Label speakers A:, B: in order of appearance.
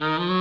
A: Mm-hmm.